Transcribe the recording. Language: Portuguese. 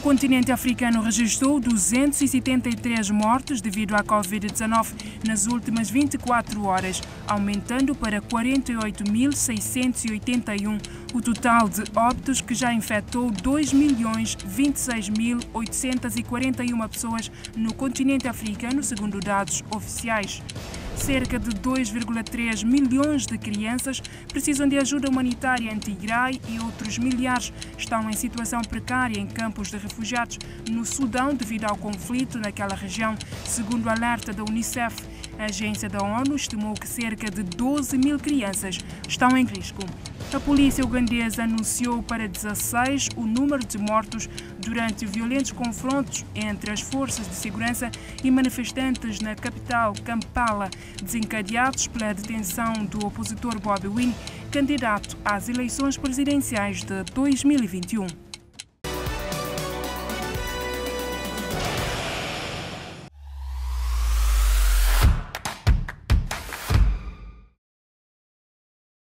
continente africano registrou 273 mortes devido à Covid-19 nas últimas 24 horas, aumentando para 48.681 o total de óbitos que já infectou 2.026.841 pessoas no continente africano, segundo dados oficiais. Cerca de 2,3 milhões de crianças precisam de ajuda humanitária em Tigray e outros milhares estão em situação precária em campos de refugiados no Sudão devido ao conflito naquela região, segundo o alerta da Unicef. A agência da ONU estimou que cerca de 12 mil crianças estão em risco. A polícia ugandesa anunciou para 16 o número de mortos durante violentos confrontos entre as forças de segurança e manifestantes na capital, Kampala, desencadeados pela detenção do opositor Bobi Wine, candidato às eleições presidenciais de 2021.